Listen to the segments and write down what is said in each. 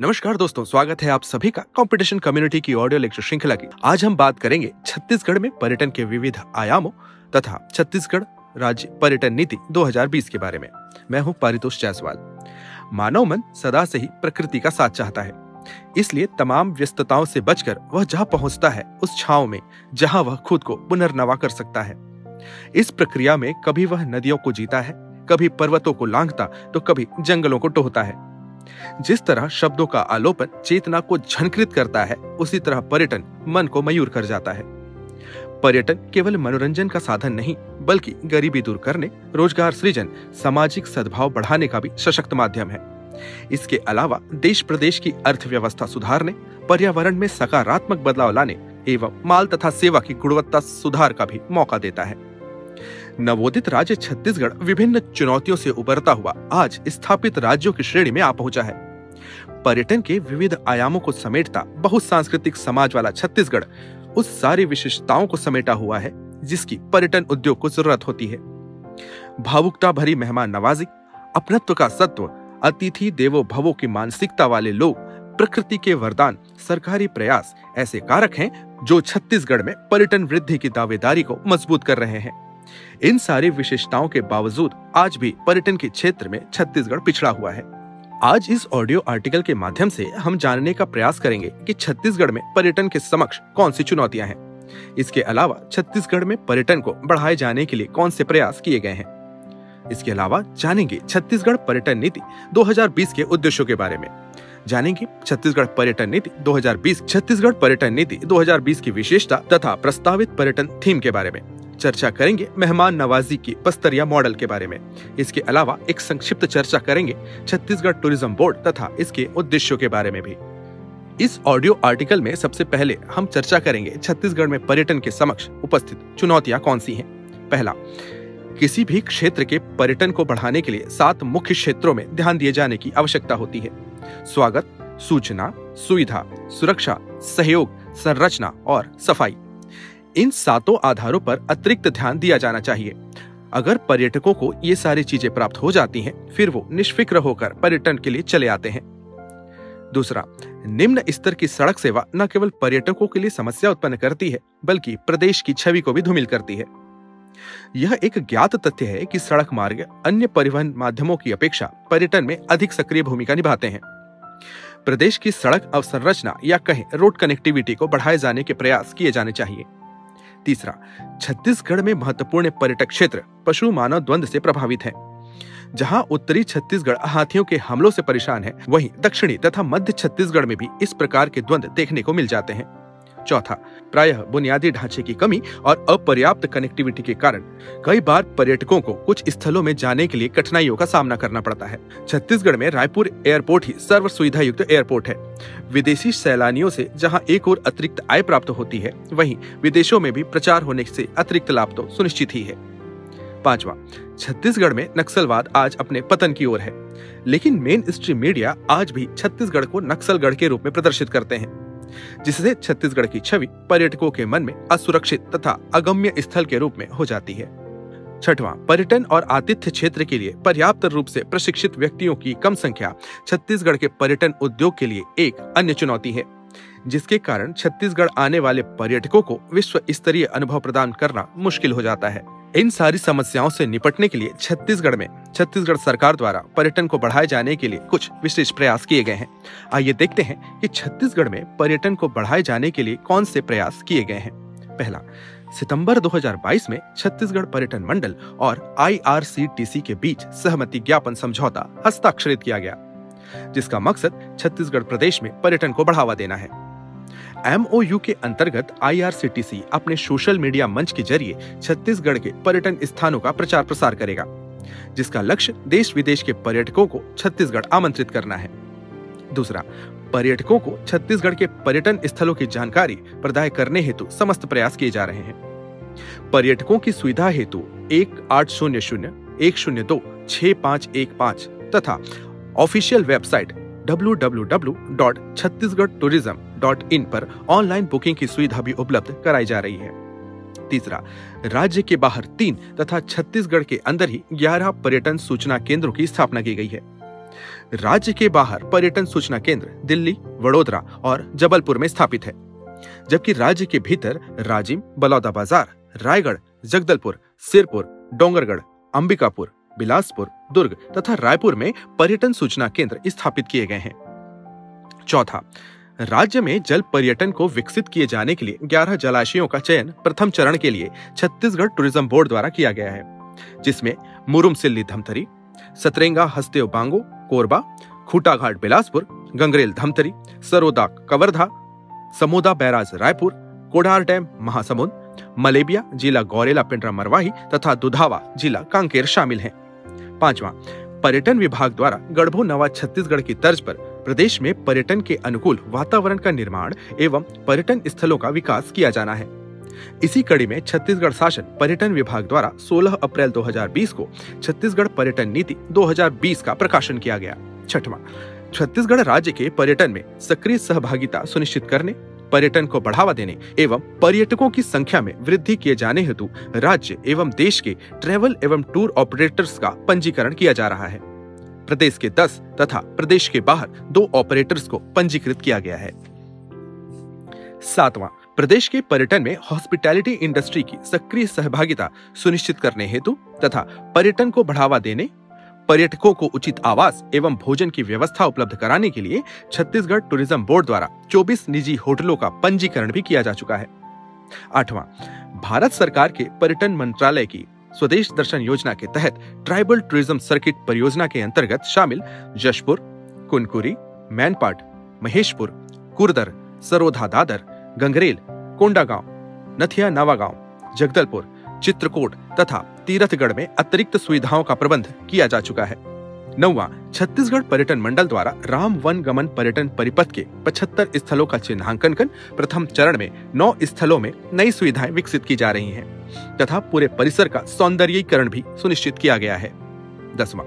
नमस्कार दोस्तों, स्वागत है आप सभी का कंपटीशन कम्युनिटी की ऑडियो लेक्चर श्रृंखला की। आज हम बात करेंगे छत्तीसगढ़ में पर्यटन के विविध आयामों तथा छत्तीसगढ़ राज्य पर्यटन नीति 2020 के बारे में। मैं हूँ पारितोष जायसवाल। मानव मन सदा से ही प्रकृति का साथ चाहता है। इसलिए तमाम व्यस्तताओं से बचकर वह जहाँ पहुँचता है, उस छाव में, जहाँ वह खुद को पुनर्नवा कर सकता है। इस प्रक्रिया में कभी वह नदियों को जीता है, कभी पर्वतों को लांघता तो कभी जंगलों को टोहता है। जिस तरह शब्दों का आलोपन चेतना को झनकृत करता है, उसी तरह पर्यटन मन को मयूर कर जाता है। पर्यटन केवल मनोरंजन का साधन नहीं, बल्कि गरीबी दूर करने, रोज़गार सृजन, सामाजिक सद्भाव बढ़ाने का भी सशक्त माध्यम है। इसके अलावा देश प्रदेश की अर्थव्यवस्था सुधारने, पर्यावरण में सकारात्मक बदलाव लाने एवं माल तथा सेवा की गुणवत्ता सुधार का भी मौका देता है। नवोदित राज्य छत्तीसगढ़ विभिन्न चुनौतियों से उबरता हुआ आज स्थापित राज्यों की श्रेणी में आ पहुँचा है। पर्यटन के विविध आयामों को समेटता बहुसांस्कृतिक समाज वाला छत्तीसगढ़ उस सारी विशेषताओं को समेटा हुआ है, जिसकी पर्यटन उद्योग को ज़रूरत होती है। भावुकता भरी मेहमान नवाजी, अपनत्व का सत्व, अतिथि देवो भवो की मानसिकता वाले लोग, प्रकृति के वरदान, सरकारी प्रयास, ऐसे कारक हैं, जो छत्तीसगढ़ में पर्यटन वृद्धि की दावेदारी को मज़बूत कर रहे हैं। इन सारी विशेषताओं के बावजूद आज भी पर्यटन के क्षेत्र में छत्तीसगढ़ पिछड़ा हुआ है। आज इस ऑडियो आर्टिकल के माध्यम से हम जानने का प्रयास करेंगे कि छत्तीसगढ़ में पर्यटन के समक्ष कौन सी चुनौतियाँ हैं। इसके अलावा छत्तीसगढ़ में पर्यटन को बढ़ाए जाने के लिए कौन से प्रयास किए गए हैं? इसके अलावा जानेंगे छत्तीसगढ़ पर्यटन नीति 2020 के उद्देश्यों के बारे में। जानेंगे छत्तीसगढ़ पर्यटन नीति 2020 छत्तीसगढ़ पर्यटन नीति 2020 की विशेषता तथा प्रस्तावित पर्यटन थीम के बारे में। चर्चा करेंगे मेहमान नवाजी की पस्तरिया मॉडल के बारे में। इसके अलावा एक संक्षिप्त चर्चा करेंगे छत्तीसगढ़ टूरिज़्म बोर्ड तथा इसके उद्देश्यों के बारे में भी। इस ऑडियो आर्टिकल में सबसे पहले हम चर्चा करेंगे छत्तीसगढ़ में पर्यटन के समक्ष उपस्थित चुनौतियाँ कौन सी हैं। पहला, किसी भी क्षेत्र के पर्यटन को बढ़ाने के लिए सात मुख्य क्षेत्रों में ध्यान दिए जाने की आवश्यकता होती है। स्वागत, सूचना, सुविधा, सुरक्षा, सहयोग, संरचना और सफ़ाई। इन सातों आधारों पर अतिरिक्त ध्यान दिया जाना चाहिए। अगर पर्यटकों को ये सारी चीज़ें प्राप्त हो जाती हैं, फिर वो निष्फिक्र होकर पर्यटन के लिए चले आते हैं। दूसरा निम्न स्तर की सड़क सेवा न केवल पर्यटकों के लिए समस्या उत्पन्न करती है बल्कि प्रदेश की छवि को भी धूमिल करती है। यह एक ज्ञात तथ्य है कि सड़क मार्ग अन्य परिवहन माध्यमों की अपेक्षा पर्यटन में अधिक सक्रिय भूमिका निभाते हैं। प्रदेश की सड़क अवसंरचना या कहें रोड कनेक्टिविटी को बढ़ाए जाने के प्रयास किए जाने चाहिए। तीसरा, छत्तीसगढ़ में महत्वपूर्ण पर्यटक क्षेत्र पशु मानव द्वंद से प्रभावित है। जहाँ उत्तरी छत्तीसगढ़ हाथियों के हमलों से परेशान है, वहीं दक्षिणी तथा मध्य छत्तीसगढ़ में भी इस प्रकार के द्वंद देखने को मिल जाते हैं। चौथा, प्रायः बुनियादी ढांचे की कमी और अपर्याप्त कनेक्टिविटी के कारण कई बार पर्यटकों को कुछ स्थलों में जाने के लिए कठिनाइयों का सामना करना पड़ता है। छत्तीसगढ़ में रायपुर एयरपोर्ट ही सर्व सुविधा युक्त एयरपोर्ट है। विदेशी सैलानियों से जहाँ एक और अतिरिक्त आय प्राप्त होती है, वहीं विदेशों में भी प्रचार होने से अतिरिक्त लाभ तो सुनिश्चित ही है। पांचवा, छत्तीसगढ़ में नक्सलवाद आज अपने पतन की ओर है, लेकिन मेन स्ट्रीम मीडिया आज भी छत्तीसगढ़ को नक्सलगढ़ के रूप में प्रदर्शित करते हैं। जिससे छत्तीसगढ़ की छवि पर्यटकों के मन में असुरक्षित तथा अगम्य स्थल के रूप में हो जाती है। छठवां, पर्यटन और आतिथ्य क्षेत्र के लिए पर्याप्त रूप से प्रशिक्षित व्यक्तियों की कम संख्या छत्तीसगढ़ के पर्यटन उद्योग के लिए एक अन्य चुनौती है, जिसके कारण छत्तीसगढ़ आने वाले पर्यटकों को विश्व स्तरीय अनुभव प्रदान करना मुश्किल हो जाता है। इन सारी समस्याओं से निपटने के लिए छत्तीसगढ़ में, छत्तीसगढ़ सरकार द्वारा पर्यटन को बढ़ाए जाने के लिए कुछ विशेष प्रयास किए गए हैं। आइए देखते हैं कि छत्तीसगढ़ में पर्यटन को बढ़ाए जाने के लिए कौन से प्रयास किए गए हैं। पहला, सितंबर 2022 में छत्तीसगढ़ पर्यटन मंडल और आईआरसीटीसी के बीच सहमति ज्ञापन समझौता हस्ताक्षरित किया गया, जिसका मकसद छत्तीसगढ़ प्रदेश में पर्यटन को बढ़ावा देना है। एमओयू के अंतर्गत आईआरसीटीसी अपने सोशल मीडिया मंच के ज़रिए छत्तीसगढ़ के पर्यटन स्थानों का प्रचार प्रसार करेगा, जिसका लक्ष्य देश विदेश के पर्यटकों को छत्तीसगढ़ आमंत्रित करना है। दूसरा, पर्यटकों को छत्तीसगढ़ के पर्यटन स्थलों की जानकारी प्रदाय करने हेतु समस्त प्रयास किए जा रहे हैं। पर्यटकों की सुविधा हेतु एक आठ शून्य शून्य, एक शून्य दो, छह पाँच एक पाँच तथा ऑफिशियल वेबसाइट www.chhattisgarhtourism.in पर ऑनलाइन बुकिंग की सुविधा भी उपलब्ध कराई जा रही है। तीसरा, राज्य के बाहर तीन तथा छत्तीसगढ़ के अंदर ही ग्यारह पर्यटन सूचना केंद्रों की स्थापना की गई है। राज्य के बाहर पर्यटन सूचना केंद्र दिल्ली, वडोदरा और जबलपुर में स्थापित है, जबकि राज्य के भीतर राजिम बलौदा बाज़ार रायगढ़, जगदलपुर, सिरपुर, डोंगरगढ़, अंबिकापुर, बिलासपुर, दुर्ग तथा रायपुर में पर्यटन सूचना केंद्र स्थापित किए गए हैं। चौथा राज्य में जल पर्यटन को विकसित किए जाने के लिए 11 जलाशयों का चयन प्रथम चरण के लिए छत्तीसगढ़ टूरिज़्म बोर्ड द्वारा किया गया है, जिसमें मुरुम सिल्ली धमतरी, सतरेंगा हस्तेव बांगो कोरबा, खूटाघाट बिलासपुर, गंगरेल धमतरी, सरोदा कवर्धा, समोदा बैराज रायपुर, कोडार डैम, महासमुंद, मलेबिया जिला गौरेला पिंडरा मरवाही तथा दुधावा जिला कांकेर शामिल हैं। पांचवा, पर्यटन विभाग द्वारा गढ़बो नवा छत्तीसगढ़ की तर्ज पर प्रदेश में पर्यटन के अनुकूल वातावरण का निर्माण एवं पर्यटन स्थलों का विकास किया जाना है। इसी कड़ी में छत्तीसगढ़ शासन पर्यटन विभाग द्वारा 16 अप्रैल 2020 को छत्तीसगढ़ पर्यटन नीति 2020 का प्रकाशन किया गया। छठवा, छत्तीसगढ़ राज्य के पर्यटन में सक्रिय सहभागिता सुनिश्चित करने, पर्यटन को बढ़ावा देने एवं पर्यटकों की संख्या में वृद्धि किए जाने हेतु राज्य एवं देश के ट्रेवल एवं टूर ऑपरेटर्स का पंजीकरण किया जा रहा है। प्रदेश के 10 तथा प्रदेश के बाहर दो ऑपरेटर्स को पंजीकृत किया गया है। सातवां, प्रदेश के पर्यटन में हॉस्पिटैलिटी इंडस्ट्री की सक्रिय सहभागिता सुनिश्चित करने हेतु तथा पर्यटन को बढ़ावा देने, पर्यटकों को उचित आवास एवं भोजन की व्यवस्था उपलब्ध कराने के लिए छत्तीसगढ़ टूरिज़्म बोर्ड द्वारा 24 निजी होटलों का पंजीकरण भी किया जा चुका है। आठवां, भारत सरकार के पर्यटन मंत्रालय की स्वदेश दर्शन योजना के तहत ट्राइबल टूरिज़्म सर्किट परियोजना के अंतर्गत शामिल जशपुर, कुनकुरी, मैनपाट, महेशपुर, कुरदर, सरोधा दादर, गंगरेल, कोंडागांव, नथिया नवागांव, जगदलपुर, चित्रकोट तथा तीरथगढ़ में अतिरिक्त सुविधाओं का प्रबंध किया जा चुका है। नौवा, छत्तीसगढ़ पर्यटन मंडल द्वारा राम वन गमन पर्यटन परिपथ के 75 स्थलों का चिन्हांकन कर प्रथम चरण में नौ स्थलों में नई सुविधाएँ विकसित की जा रही हैं, तथा पूरे परिसर का सौंदर्यीकरण भी सुनिश्चित किया गया है। दसवा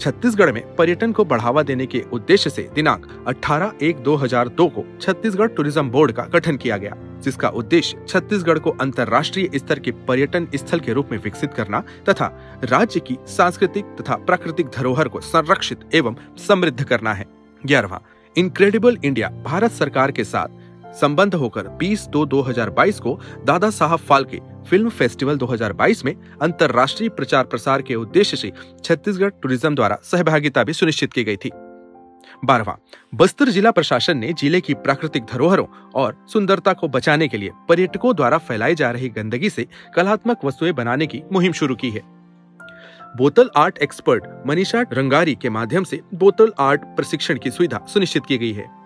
छत्तीसगढ़ में पर्यटन को बढ़ावा देने के उद्देश्य से दिनांक 18 एक 2002 को छत्तीसगढ़ टूरिज़्म बोर्ड का गठन किया गया, जिसका उद्देश्य छत्तीसगढ़ को अंतर्राष्ट्रीय स्तर के पर्यटन स्थल के रूप में विकसित करना तथा राज्य की सांस्कृतिक तथा प्राकृतिक धरोहर को संरक्षित एवं समृद्ध करना है। ग्यारहवा, इनक्रेडिबल इंडिया, भारत सरकार के साथ संबंध होकर 20 दो 2022 को दादा साहब फाल्के फ़िल्म फेस्टिवल 2022 में अंतर्राष्ट्रीय प्रचार प्रसार के उद्देश्य से छत्तीसगढ़ टूरिज़्म द्वारा सहभागिता भी सुनिश्चित की गई थी। बारहवा बस्तर जिला प्रशासन ने ज़िले की प्राकृतिक धरोहरों और सुंदरता को बचाने के लिए पर्यटकों द्वारा फैलाई जा रही गंदगी से कलात्मक वस्तुएँ बनाने की मुहिम शुरू की है। बोतल आर्ट एक्सपर्ट मनीषा रंगारी के माध्यम से बोतल आर्ट प्रशिक्षण की सुविधा सुनिश्चित की गई है।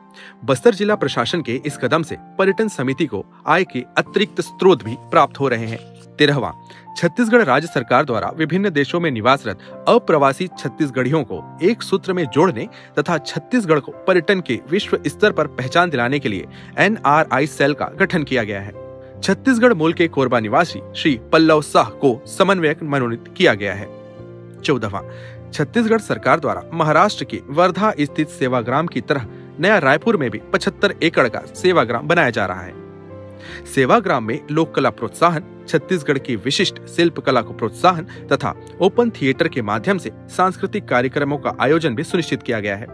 बस्तर जिला प्रशासन के इस कदम से पर्यटन समिति को आय के अतिरिक्त स्रोत भी प्राप्त हो रहे हैं। तेरहवा, छत्तीसगढ़ राज्य सरकार द्वारा विभिन्न देशों में निवासरत अप्रवासी छत्तीसगढ़ियों को एक सूत्र में जोड़ने तथा छत्तीसगढ़ को पर्यटन के विश्व स्तर पर पहचान दिलाने के लिए एनआरआई सेल का गठन किया गया है। छत्तीसगढ़ मूल के कोरबा निवासी श्री पल्लव शाह को समन्वयक मनोनीत किया गया है। चौदहवा, छत्तीसगढ़ सरकार द्वारा महाराष्ट्र के वर्धा स्थित सेवाग्राम की तरह नया रायपुर में भी 75 एकड़ का सेवाग्राम बनाया जा रहा है। सेवाग्राम में लोक कला प्रोत्साहन, छत्तीसगढ़ की विशिष्ट शिल्प कला को प्रोत्साहन तथा ओपन थिएटर के माध्यम से सांस्कृतिक कार्यक्रमों का आयोजन भी सुनिश्चित किया गया है।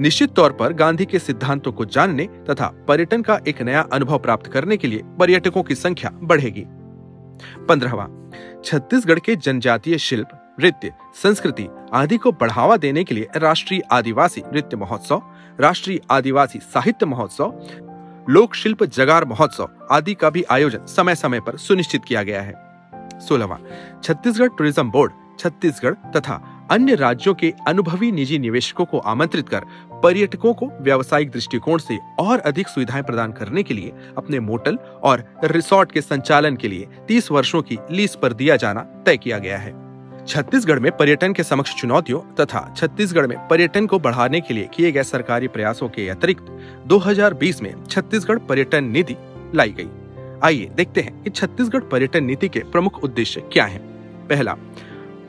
निश्चित तौर पर गांधी के सिद्धांतों को जानने तथा पर्यटन का एक नया अनुभव प्राप्त करने के लिए पर्यटकों की संख्या बढ़ेगी। पंद्रहवा, छत्तीसगढ़ के जनजातीय शिल्प, नृत्य, संस्कृति आदि को बढ़ावा देने के लिए राष्ट्रीय आदिवासी नृत्य महोत्सव राष्ट्रीय आदिवासी साहित्य महोत्सव लोक शिल्प जगार महोत्सव आदि का भी आयोजन समय समय पर सुनिश्चित किया गया है। सोलहवा, छत्तीसगढ़ टूरिज़्म बोर्ड, छत्तीसगढ़ तथा अन्य राज्यों के अनुभवी निजी निवेशकों को आमंत्रित कर पर्यटकों को व्यावसायिक दृष्टिकोण से और अधिक सुविधाएँ प्रदान करने के लिए अपने मोटल और रिसोर्ट के संचालन के लिए 30 वर्षों की लीज पर दिया जाना तय किया गया है। छत्तीसगढ़ में पर्यटन के समक्ष चुनौतियों तथा छत्तीसगढ़ में पर्यटन को बढ़ाने के लिए किए गए सरकारी प्रयासों के अतिरिक्त 2020 में छत्तीसगढ़ पर्यटन नीति लाई गई आइए देखते हैं कि छत्तीसगढ़ पर्यटन नीति के प्रमुख उद्देश्य क्या हैं। पहला,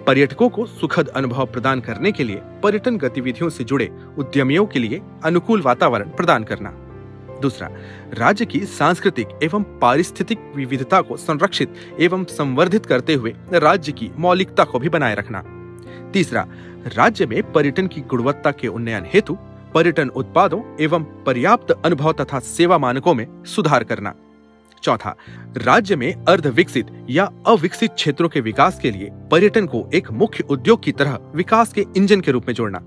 पर्यटकों को सुखद अनुभव प्रदान करने के लिए पर्यटन गतिविधियों से जुड़े उद्यमियों के लिए अनुकूल वातावरण प्रदान करना दूसरा, राज्य की सांस्कृतिक एवं पारिस्थितिक विविधता को संरक्षित एवं संवर्धित करते हुए राज्य की मौलिकता को भी बनाए रखना। तीसरा, राज्य में पर्यटन की गुणवत्ता के उन्नयन हेतु पर्यटन उत्पादों एवं पर्याप्त अनुभव तथा सेवा मानकों में सुधार करना। चौथा, राज्य में अर्ध विकसित या अविकसित क्षेत्रों के विकास के लिए पर्यटन को एक मुख्य उद्योग की तरह विकास के इंजन के रूप में जोड़ना।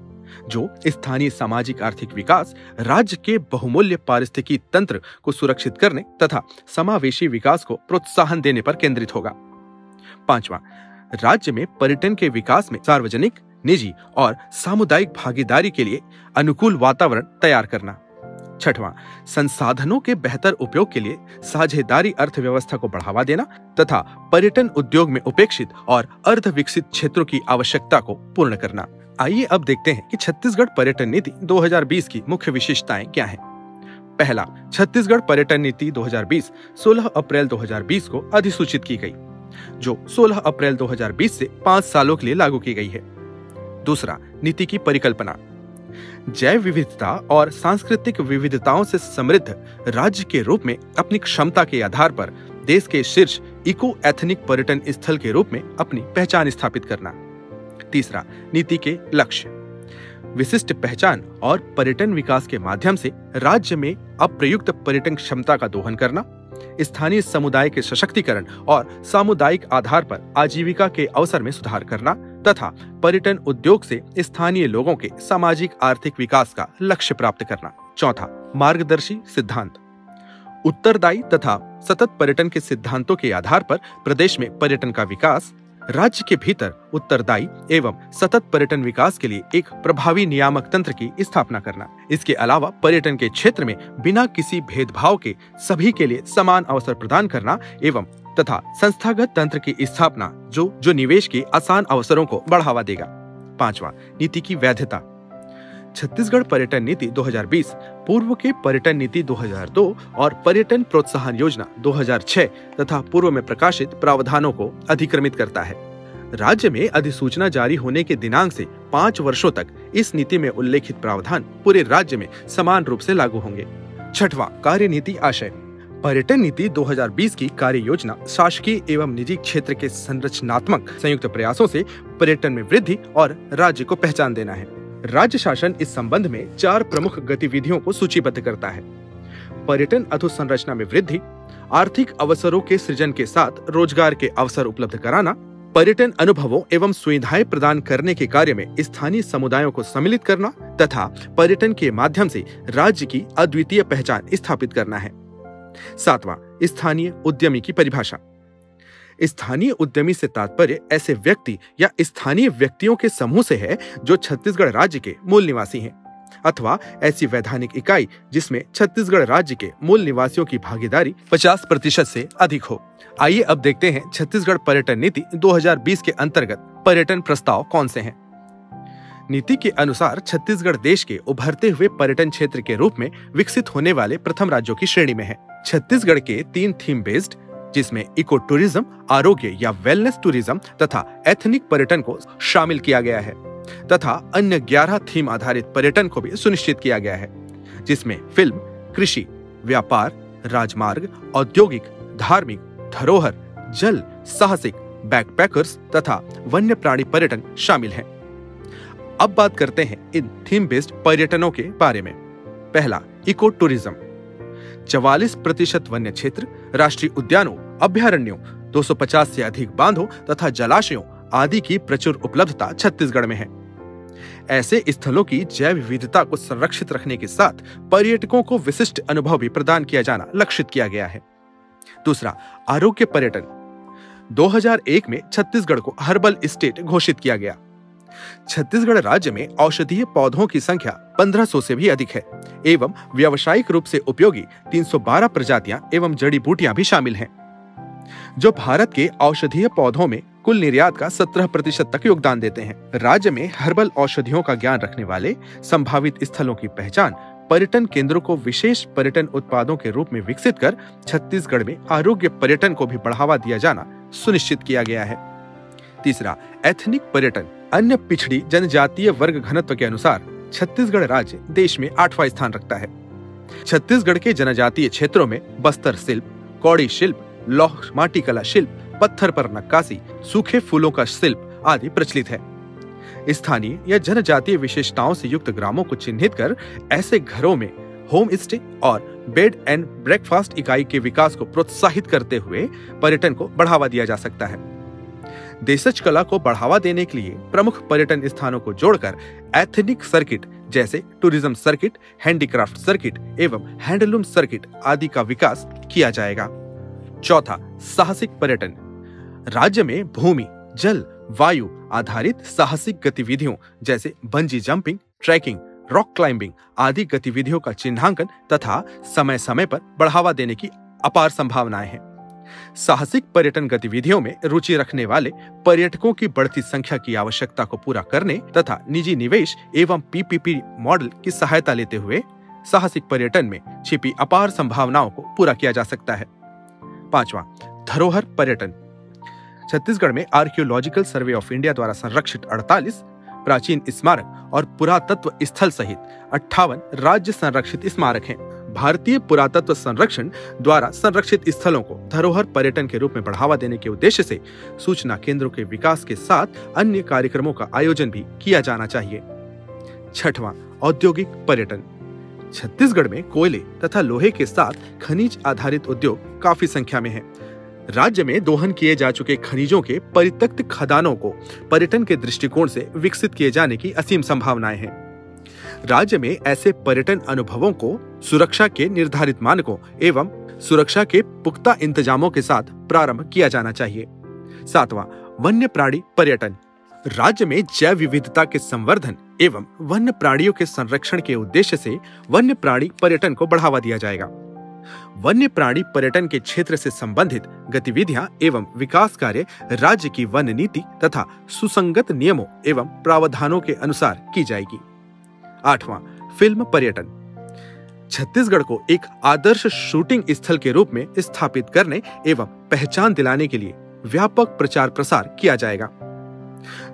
जो स्थानीय सामाजिक आर्थिक विकास, राज्य के बहुमूल्य पारिस्थितिकी तंत्र को सुरक्षित करने तथा समावेशी विकास को प्रोत्साहन देने पर केंद्रित होगा। पांचवा, राज्य में पर्यटन के विकास में सार्वजनिक, निजी और सामुदायिक भागीदारी के लिए अनुकूल वातावरण तैयार करना। छठवां, संसाधनों के बेहतर उपयोग के लिए साझेदारी अर्थव्यवस्था को बढ़ावा देना तथा पर्यटन उद्योग में उपेक्षित और अर्ध विकसित क्षेत्रों की आवश्यकता को पूर्ण करना। आइए अब देखते हैं कि छत्तीसगढ़ पर्यटन नीति 2020 की मुख्य विशेषताएँ क्या हैं। पहला, छत्तीसगढ़ पर्यटन नीति 2020 16 अप्रैल 2020 को अधिसूचित की गई, जो 16 अप्रैल 2020 से पाँच सालों के लिए लागू की गई है। दूसरा, नीति की परिकल्पना। जैव विविधता और सांस्कृतिक विविधताओं से समृद्ध राज्य के रूप में अपनी क्षमता के आधार पर देश के शीर्ष इको एथनिक पर्यटन स्थल के रूप में अपनी पहचान स्थापित करना। तीसरा, नीति के लक्ष्य। विशिष्ट पहचान और पर्यटन विकास के माध्यम से राज्य में अप्रयुक्त पर्यटन क्षमता का दोहन करना, स्थानीय समुदाय के सशक्तिकरण और सामुदायिक आधार पर आजीविका के अवसर में सुधार करना तथा पर्यटन उद्योग से स्थानीय लोगों के सामाजिक आर्थिक विकास का लक्ष्य प्राप्त करना। चौथा, मार्गदर्शी सिद्धांत। उत्तरदायी तथा सतत पर्यटन के सिद्धांतों के आधार पर प्रदेश में पर्यटन का विकास राज्य के भीतर उत्तरदायी एवं सतत पर्यटन विकास के लिए एक प्रभावी नियामक तंत्र की स्थापना करना। इसके अलावा पर्यटन के क्षेत्र में बिना किसी भेदभाव के सभी के लिए समान अवसर प्रदान करना एवं तथा संस्थागत तंत्र की स्थापना जो जो निवेश के आसान अवसरों को बढ़ावा देगा। पांचवा, नीति की वैधता। छत्तीसगढ़ पर्यटन नीति 2020 पूर्व के पर्यटन नीति 2002 और पर्यटन प्रोत्साहन योजना 2006 तथा पूर्व में प्रकाशित प्रावधानों को अधिक्रमित करता है। राज्य में अधिसूचना जारी होने के दिनांक से पाँच वर्षों तक इस नीति में उल्लेखित प्रावधान पूरे राज्य में समान रूप से लागू होंगे। छठवां, कार्य नीति आशय। पर्यटन नीति 2020 की कार्य योजना शासकीय एवं निजी क्षेत्र के संरचनात्मक संयुक्त प्रयासों से पर्यटन में वृद्धि और राज्य को पहचान देना है। राज्य शासन इस संबंध में चार प्रमुख गतिविधियों को सूचीबद्ध करता है। पर्यटन अधोसंरचना में वृद्धि, आर्थिक अवसरों के सृजन के साथ रोज़गार के अवसर उपलब्ध कराना, पर्यटन अनुभवों एवं सुविधाएँ प्रदान करने के कार्य में स्थानीय समुदायों को सम्मिलित करना तथा पर्यटन के माध्यम से राज्य की अद्वितीय पहचान स्थापित करना है। सातवां, स्थानीय उद्यमी की परिभाषा। स्थानीय उद्यमी से तात्पर्य ऐसे व्यक्ति या स्थानीय व्यक्तियों के समूह से है जो छत्तीसगढ़ राज्य के मूल निवासी हैं, अथवा ऐसी वैधानिक इकाई जिसमें छत्तीसगढ़ राज्य के मूल निवासियों की भागीदारी 50 प्रतिशत से अधिक हो। आइए अब देखते हैं छत्तीसगढ़ पर्यटन नीति 2020 के अंतर्गत पर्यटन प्रस्ताव कौन से हैं। नीति के अनुसार छत्तीसगढ़ देश के उभरते हुए पर्यटन क्षेत्र के रूप में विकसित होने वाले प्रथम राज्यों की श्रेणी में है। छत्तीसगढ़ के तीन थीम बेस्ड जिसमें इको टूरिज़्म आरोग्य या वेलनेस टूरिज़्म तथा एथनिक पर्यटन को शामिल किया गया है, तथा अन्य 11 थीम आधारित पर्यटन को भी सुनिश्चित किया गया है, जिसमें फ़िल्म कृषि, व्यापार, राजमार्ग, औद्योगिक, धार्मिक, धरोहर, जल, साहसिक बैकपैकर्स तथा वन्य प्राणी पर्यटन शामिल हैं। अब बात करते हैं इन थीम बेस्ड पर्यटनों के बारे में पहला इको टूरिज़्म चवालीस प्रतिशत वन्य क्षेत्र राष्ट्रीय उद्यानों अभ्यारण्यों 250 से अधिक बांधों तथा जलाशयों आदि की प्रचुर उपलब्धता छत्तीसगढ़ में है। ऐसे स्थलों की जैव विविधता को संरक्षित रखने के साथ पर्यटकों को विशिष्ट अनुभव भी प्रदान किया जाना लक्षित किया गया है। दूसरा, आरोग्य पर्यटन। 2001 में छत्तीसगढ़ को हर्बल स्टेट घोषित किया गया। छत्तीसगढ़ राज्य में औषधीय पौधों की संख्या 1500 से भी अधिक है, एवं व्यावसायिक रूप से उपयोगी 312 प्रजातियाँ एवं जड़ी बूटियाँ भी शामिल हैं। जो भारत के औषधीय पौधों में कुल निर्यात का 17 प्रतिशत तक योगदान देते हैं। राज्य में हर्बल औषधियों का ज्ञान रखने वाले, संभावित स्थलों की पहचान पर्यटन केंद्रों को विशेष पर्यटन उत्पादों के रूप में विकसित कर छत्तीसगढ़ में आरोग्य पर्यटन को भी बढ़ावा दिया जाना सुनिश्चित किया गया है। तीसरा, एथनिक पर्यटन। अन्य पिछड़ी जनजातीय वर्ग घनत्व के अनुसार छत्तीसगढ़ राज्य देश में आठवां स्थान रखता है। छत्तीसगढ़ के जनजातीय क्षेत्रों में बस्तर शिल्प, कौड़ी शिल्प लौह माटी कला शिल्प, पत्थर पर नक्काशी, सूखे फूलों का शिल्प आदि प्रचलित है। स्थानीय या जनजातीय विशेषताओं से युक्त ग्रामों को चिन्हित कर ऐसे घरों में होम स्टे और बेड एंड ब्रेकफास्ट इकाई के विकास को प्रोत्साहित करते हुए पर्यटन को बढ़ावा दिया जा सकता है। देशज कला को बढ़ावा देने के लिए प्रमुख पर्यटन स्थानों को जोड़कर एथनिक सर्किट जैसे टूरिज़्म सर्किट, हैंडीक्राफ्ट सर्किट एवं हैंडलूम सर्किट आदि का विकास किया जाएगा। चौथा साहसिक पर्यटन। राज्य में भूमि, जल, वायु आधारित साहसिक गतिविधियों जैसे bungee jumping, trekking, rock climbing आदि गतिविधियों का चिन्हांकन तथा समय समय पर बढ़ावा देने की अपार संभावनाएँ हैं। साहसिक पर्यटन गतिविधियों में रुचि रखने वाले पर्यटकों की बढ़ती संख्या की आवश्यकता को पूरा करने तथा निजी निवेश एवं पीपीपी मॉडल की सहायता लेते हुए साहसिक पर्यटन में छिपी अपार संभावनाओं को पूरा किया जा सकता है। पांचवा, धरोहर पर्यटन। छत्तीसगढ़ में आर्कियोलॉजिकल सर्वे ऑफ़ इंडिया द्वारा संरक्षित 48 प्राचीन स्मारक और पुरातत्व स्थल सहित अट्ठावन राज्य संरक्षित स्मारक हैं। भारतीय पुरातत्व संरक्षण द्वारा संरक्षित स्थलों को धरोहर पर्यटन के रूप में बढ़ावा देने के उद्देश्य से सूचना केंद्रों के विकास के साथ अन्य कार्यक्रमों का आयोजन भी किया जाना चाहिए। छठवां, औद्योगिक पर्यटन। छत्तीसगढ़ में कोयले तथा लोहे के साथ खनिज आधारित उद्योग काफ़ी संख्या में है। राज्य में दोहन किए जा चुके खनिजों के परित्यक्त खदानों को पर्यटन के दृष्टिकोण से विकसित किए जाने की असीम संभावनाएँ हैं। राज्य में ऐसे पर्यटन अनुभवों को सुरक्षा के निर्धारित मानकों एवं सुरक्षा के पुख्ता इंतजामों के साथ प्रारंभ किया जाना चाहिए। सातवां, वन्य प्राणी पर्यटन। राज्य में जैव विविधता के संवर्धन एवं वन्य प्राणियों के संरक्षण के उद्देश्य से वन्य प्राणी पर्यटन को बढ़ावा दिया जाएगा। वन्य प्राणी पर्यटन के क्षेत्र से संबंधित गतिविधियाँ एवं विकास कार्य राज्य की वन नीति तथा सुसंगत नियमों एवं प्रावधानों के अनुसार की जाएगी। आठवां, फ़िल्म पर्यटन। छत्तीसगढ़ को एक आदर्श शूटिंग स्थल के रूप में स्थापित करने एवं पहचान दिलाने के लिए व्यापक प्रचार प्रसार किया जाएगा।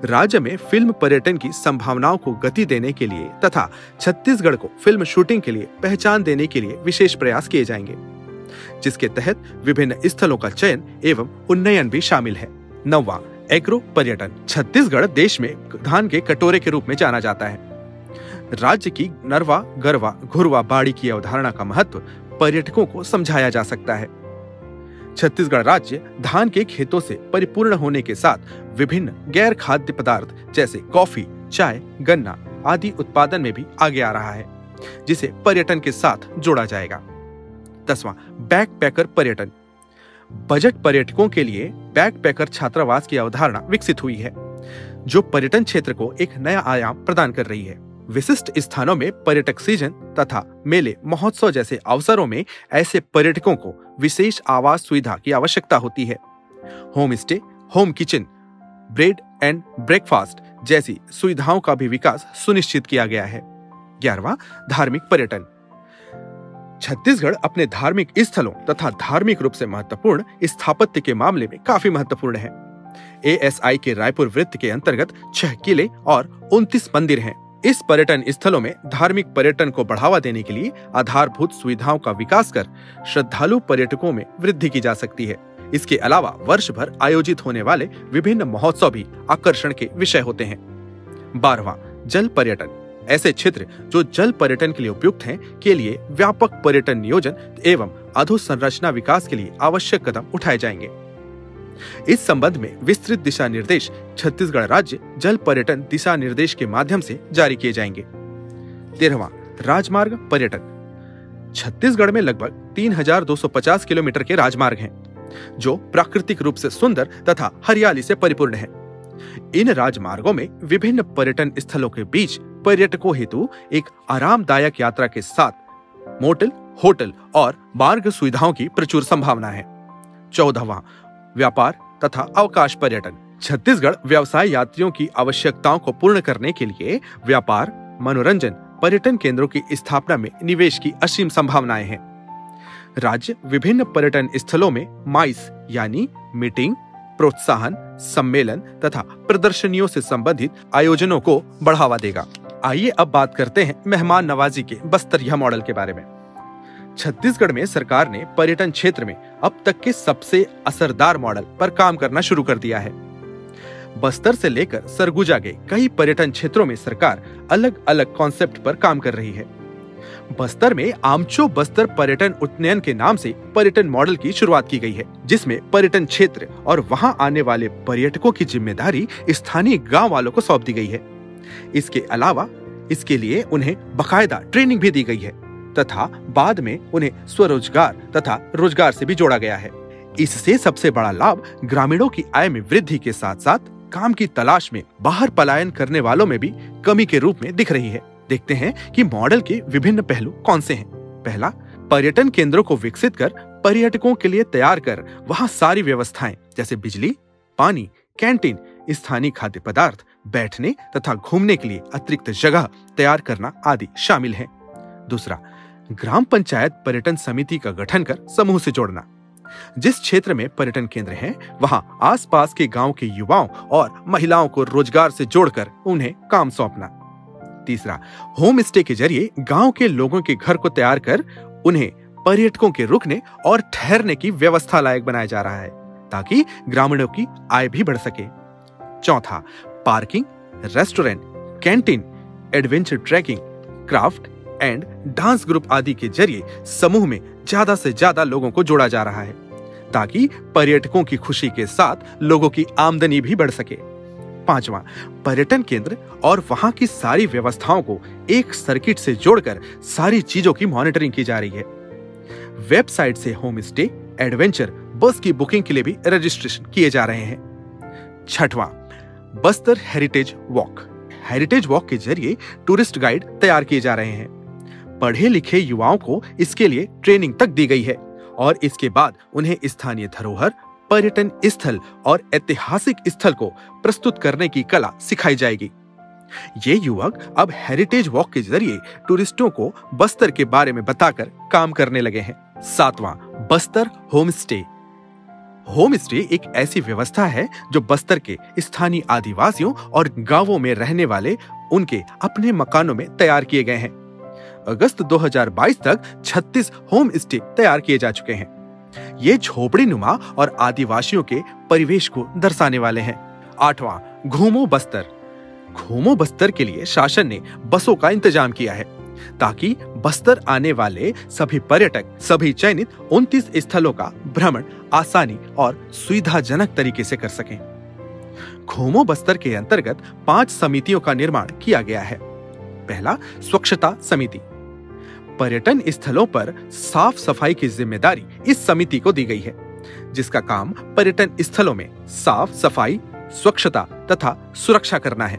राज्य में फ़िल्म पर्यटन की संभावनाओं को गति देने के लिए तथा छत्तीसगढ़ को फ़िल्म शूटिंग के लिए पहचान देने के लिए विशेष प्रयास किए जाएँगे, जिसके तहत विभिन्न स्थलों का चयन एवं उन्नयन भी शामिल है। नौवा, एग्रो पर्यटन, छत्तीसगढ़ देश में धान के कटोरे के रूप में जाना जाता है। राज्य की नरवा, गरवा, घुरवा, बाड़ी की अवधारणा का महत्व पर्यटकों को समझाया जा सकता है। छत्तीसगढ़ राज्य धान के खेतों से परिपूर्ण होने के साथ विभिन्न गैर खाद्य पदार्थ, जैसे कॉफ़ी, चाय, गन्ना आदि उत्पादन में भी आगे आ रहा है, जिसे पर्यटन के साथ जोड़ा जाएगा। दसवां बैकपैकर पर्यटन। बजट पर्यटकों के लिए बैकपैकर छात्रावास की अवधारणा विकसित हुई है, जो पर्यटन क्षेत्र को एक नया आयाम प्रदान कर रही है। विशिष्ट स्थानों में पर्यटक सीज़न तथा मेले, महोत्सव जैसे अवसरों में ऐसे पर्यटकों को विशेष आवास सुविधा की आवश्यकता होती है। Home stay, home kitchen, bread and breakfast जैसी सुविधाओं का भी विकास सुनिश्चित किया गया है। ग्यारहवा, धार्मिक पर्यटन। छत्तीसगढ़ अपने धार्मिक स्थलों तथा धार्मिक रूप से महत्वपूर्ण स्थापत्य के मामले में काफ़ी महत्वपूर्ण है। एएसआई के रायपुर वृत्त के अंतर्गत छह किले और उनतीस मंदिर हैं। इस पर्यटन स्थलों में धार्मिक पर्यटन को बढ़ावा देने के लिए आधारभूत सुविधाओं का विकास कर श्रद्धालु पर्यटकों में वृद्धि की जा सकती है। इसके अलावा वर्ष भर आयोजित होने वाले विभिन्न महोत्सव भी आकर्षण के विषय होते हैं। बारवा जल पर्यटन। ऐसे क्षेत्र जो जल पर्यटन के लिए उपयुक्त हैं, के लिए व्यापक पर्यटन नियोजन एवं अधोसंरचना विकास के लिए आवश्यक कदम उठाए जाएँगे। इस संबंध में विस्तृत दिशा निर्देश छत्तीसगढ़ राज्य जल पर्यटन दिशा निर्देश के माध्यम से जारी किए जाएँगे। तेरहवा राजमार्ग पर्यटन। छत्तीसगढ़ में लगभग 3,250 किलोमीटर के राजमार्ग हैं, जो प्राकृतिक रूप से सुंदर तथा हरियाली से परिपूर्ण हैं। इन राजमार्गों में विभिन्न पर्यटन स्थलों के बीच पर्यटकों हेतु एक आरामदायक यात्रा के साथ मोटल होटल और मार्ग सुविधाओं की प्रचुर संभावना है। चौदहवा व्यापार तथा अवकाश पर्यटन। छत्तीसगढ़ व्यवसाय यात्रियों की आवश्यकताओं को पूर्ण करने के लिए व्यापार, मनोरंजन, पर्यटन केंद्रों की स्थापना में निवेश की असीम संभावनाएँ हैं। राज्य विभिन्न पर्यटन स्थलों में माइस यानी मीटिंग, प्रोत्साहन, सम्मेलन तथा प्रदर्शनियों से संबंधित आयोजनों को बढ़ावा देगा। आइए अब बात करते हैं मेहमान नवाजी के बस्तरिया मॉडल के बारे में। छत्तीसगढ़ में सरकार ने पर्यटन क्षेत्र में अब तक के सबसे असरदार मॉडल पर काम करना शुरू कर दिया है। बस्तर से लेकर सरगुजा के कई पर्यटन क्षेत्रों में सरकार अलग अलग कॉन्सेप्ट पर काम कर रही है। बस्तर में आमचो बस्तर पर्यटन उन्नयन के नाम से पर्यटन मॉडल की शुरुआत की गई है, जिसमें पर्यटन क्षेत्र और वहाँ आने वाले पर्यटकों की ज़िम्मेदारी स्थानीय गाँव वालों को सौंप दी गई है। इसके अलावा इसके लिए उन्हें बकायदा ट्रेनिंग भी दी गई है। तथा बाद में उन्हें स्वरोजगार तथा रोज़गार से भी जोड़ा गया है। इससे सबसे बड़ा लाभ ग्रामीणों की आय में वृद्धि के साथ साथ काम की तलाश में, बाहर पलायन करने वालों में भी कमी के रूप में दिख रही है। देखते हैं कि मॉडल के विभिन्न पहलू कौन से हैं। पहला, पर्यटन केंद्रों को विकसित कर, पर्यटकों के लिए तैयार कर वहाँ सारी व्यवस्थाएँ, जैसे बिजली, पानी, कैंटीन, स्थानीय खाद्य पदार्थ, बैठने तथा घूमने के लिए अतिरिक्त जगह तैयार करना आदि शामिल है। दूसरा ग्राम पंचायत पर्यटन समिति का गठन कर समूह से जोड़ना। जिस क्षेत्र में पर्यटन केंद्र हैं, वहाँ आसपास के गाँव के युवाओं और महिलाओं को रोज़गार से जोड़कर उन्हें काम सौंपना। तीसरा होम स्टे के ज़रिए गाँव के लोगों के घर को तैयार कर उन्हें पर्यटकों के रुकने और ठहरने की व्यवस्था लायक बनाया जा रहा है ताकि ग्रामीणों की आय भी बढ़ सके। चौथा parking restaurant canteen adventure trekking craft and dance group आदि के ज़रिए समूह में ज़्यादा से ज़्यादा लोगों को जोड़ा जा रहा है, ताकि पर्यटकों की खुशी के साथ लोगों की आमदनी भी बढ़ सके। पांचवा, पर्यटन केंद्र और वहाँ की सारी व्यवस्थाओं को एक सर्किट से जोड़कर सारी चीज़ों की मॉनिटरिंग की जा रही है। वेबसाइट से होम स्टे एडवेंचर, बस की बुकिंग के लिए भी रजिस्ट्रेशन किए जा रहे हैं। छठवां, Bastar heritage walk. Heritage walk के ज़रिए टूरिस्ट गाइड तैयार किए जा रहे हैं। पढ़े लिखे युवाओं को इसके लिए ट्रेनिंग तक दी गई है और इसके बाद उन्हें स्थानीय धरोहर, पर्यटन स्थल और ऐतिहासिक स्थल को प्रस्तुत करने की कला सिखाई जाएगी। ये युवक अब हेरिटेज वॉक के ज़रिए टूरिस्टों को बस्तर के बारे में बताकर काम करने लगे हैं। सातवां, Bastar home stay home stay एक ऐसी व्यवस्था है जो बस्तर के स्थानीय आदिवासियों और गाँवों में रहने वाले उनके अपने मकानों में तैयार किए गए हैं। अगस्त 2022 तक 36 होम स्टे तैयार किए जा चुके हैं। ये झोपड़ी नुमा और आदिवासियों के परिवेश को दर्शाने वाले हैं। आठवां, घूमो बस्तर। घूमो बस्तर के लिए शासन ने बसों का इंतज़ाम किया है, ताकि बस्तर आने वाले सभी पर्यटक, सभी चयनित 29 स्थलों का भ्रमण आसानी और सुविधाजनक तरीके से कर सकें। घूमो बस्तर के अंतर्गत पाँच समितियों का निर्माण किया गया है। पहला स्वच्छता समिति। पर्यटन स्थलों पर साफ़ सफ़ाई की ज़िम्मेदारी इस समिति को दी गई है, जिसका काम पर्यटन स्थलों में साफ़ सफ़ाई, स्वच्छता तथा सुरक्षा करना है।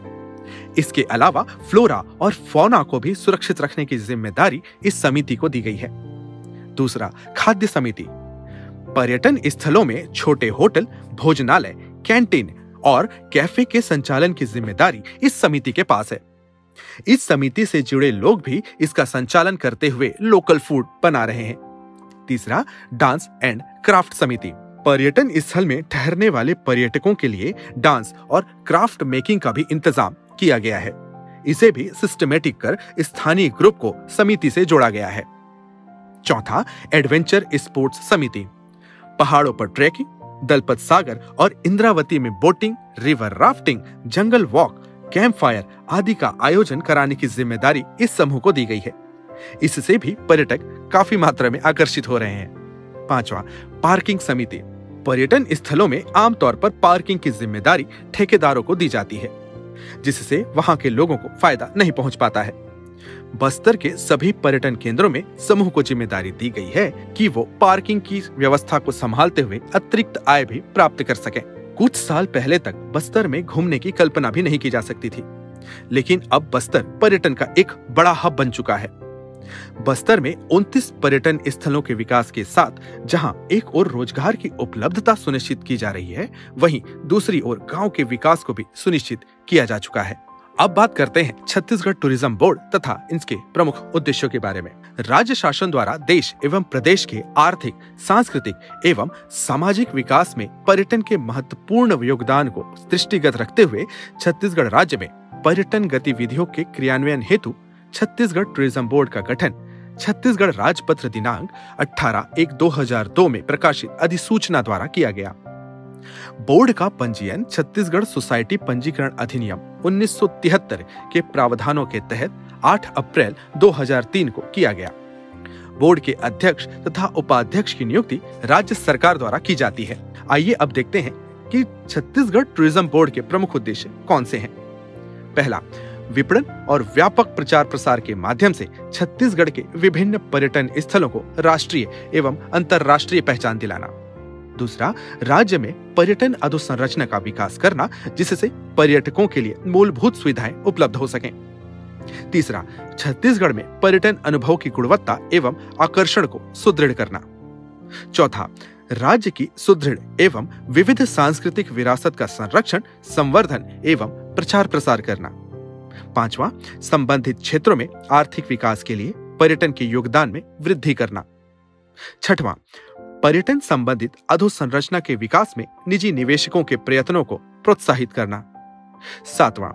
इसके अलावा फ्लोरा और फौना को भी सुरक्षित रखने की ज़िम्मेदारी इस समिति को दी गई है। दूसरा, खाद्य समिति। पर्यटन स्थलों में छोटे होटल, भोजनालय, कैंटीन और कैफ़े के संचालन की ज़िम्मेदारी इस समिति के पास है। इस समिति से जुड़े लोग भी इसका संचालन करते हुए लोकल फ़ूड बना रहे हैं। तीसरा डांस एंड क्राफ्ट समिति। पर्यटन स्थल में ठहरने वाले पर्यटकों के लिए डांस और क्राफ्ट मेकिंग का भी इंतज़ाम किया गया है। इसे भी सिस्टमेटिक कर स्थानीय ग्रुप को समिति से जोड़ा गया है। चौथा एडवेंचर स्पोर्ट्स समिति। पहाड़ों पर ट्रैकिंग दलपत सागर और इंद्रावती में boating river rafting jungle walk camp fire आदि का आयोजन कराने की ज़िम्मेदारी इस समूह को दी गई है। इससे भी पर्यटक काफ़ी मात्रा में आकर्षित हो रहे हैं। पांचवा, पार्किंग समिति। पर्यटन स्थलों में आमतौर पर पार्किंग की ज़िम्मेदारी ठेकेदारों को दी जाती है, जिससे वहाँ के लोगों को फ़ायदा नहीं पहुँच पाता है। बस्तर के सभी पर्यटन केंद्रों में समूह को ज़िम्मेदारी दी गई है कि वो पार्किंग की व्यवस्था को संभालते हुए अतिरिक्त आय भी प्राप्त कर सकें। कुछ साल पहले तक बस्तर में घूमने की कल्पना भी नहीं की जा सकती थी। लेकिन अब बस्तर पर्यटन का एक बड़ा हब बन चुका है। बस्तर में 29 पर्यटन स्थलों के विकास के साथ जहाँ एक ओर रोज़गार की उपलब्धता सुनिश्चित की जा रही है, वहीं दूसरी ओर गाँव के विकास को भी सुनिश्चित किया जा चुका है। अब बात करते हैं छत्तीसगढ़ टूरिज़्म बोर्ड तथा इसके प्रमुख उद्देश्यों के बारे में। राज्य शासन द्वारा देश एवं प्रदेश के आर्थिक, सांस्कृतिक एवं सामाजिक विकास में पर्यटन के महत्वपूर्ण योगदान को दृष्टिगत रखते हुए छत्तीसगढ़ राज्य में पर्यटन गतिविधियों के क्रियान्वयन हेतु छत्तीसगढ़ टूरिज़्म बोर्ड का गठन छत्तीसगढ़ राजपत्र दिनांक 18 एक 2002 में प्रकाशित अधिसूचना द्वारा किया गया। बोर्ड का पंजीयन छत्तीसगढ़ सोसाइटी पंजीकरण अधिनियम 1973 के प्रावधानों के तहत 8 अप्रैल 2003 को किया गया। बोर्ड के अध्यक्ष तथा उपाध्यक्ष की नियुक्ति राज्य सरकार द्वारा की जाती है। आइए अब देखते हैं कि छत्तीसगढ़ टूरिज़्म बोर्ड के प्रमुख उद्देश्य कौन से हैं। पहला, विपणन और व्यापक प्रचार प्रसार के माध्यम से छत्तीसगढ़ के विभिन्न पर्यटन स्थलों को राष्ट्रीय एवं अंतर्राष्ट्रीय पहचान दिलाना। दूसरा, राज्य में पर्यटन अधोसंरचना का विकास करना, जिससे पर्यटकों के लिए मूलभूत सुविधाएँ उपलब्ध हो सकें। तीसरा, छत्तीसगढ़ में पर्यटन अनुभव की गुणवत्ता एवं आकर्षण को सुदृढ़ करना। चौथा, राज्य की सुदृढ़ एवं विविध सांस्कृतिक विरासत का संरक्षण, संवर्धन एवं प्रचार प्रसार करना। पांचवा, संबंधित क्षेत्रों में आर्थिक विकास के लिए पर्यटन के योगदान में वृद्धि करना। छठवां पर्यटन संबंधित अधोसंरचना के विकास में निजी निवेशकों के प्रयत्नों को प्रोत्साहित करना। सातवां,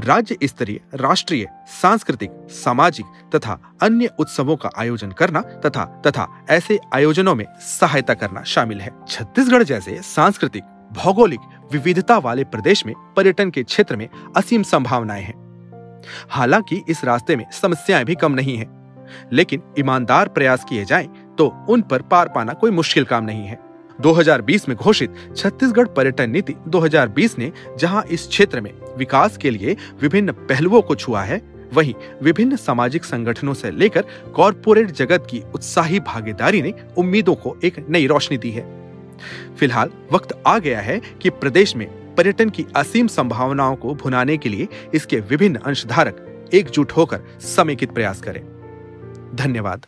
राज्य स्तरीय, राष्ट्रीय, सांस्कृतिक, सामाजिक तथा अन्य उत्सवों का आयोजन करना तथा तथा ऐसे आयोजनों में सहायता करना शामिल है। छत्तीसगढ़ जैसे सांस्कृतिक, भौगोलिक विविधता वाले प्रदेश में पर्यटन के क्षेत्र में असीम संभावनाएँ हैं। हालाँकि इस रास्ते में समस्याएँ भी कम नहीं है, लेकिन ईमानदार प्रयास किए जाएँ तो उन पर पार पाना कोई मुश्किल काम नहीं है। 2020 में घोषित छत्तीसगढ़ पर्यटन नीति 2020 ने जहाँ इस क्षेत्र में विकास के लिए विभिन्न पहलुओं को छुआ है, वहीं विभिन्न सामाजिक संगठनों से लेकर कॉरपोरेट जगत की उत्साही भागीदारी ने उम्मीदों को एक नई रोशनी दी है। फ़िलहाल वक्त आ गया है कि प्रदेश में पर्यटन की असीम संभावनाओं को भुनाने के लिए इसके विभिन्न अंशधारक एकजुट होकर समेकित प्रयास करें। धन्यवाद।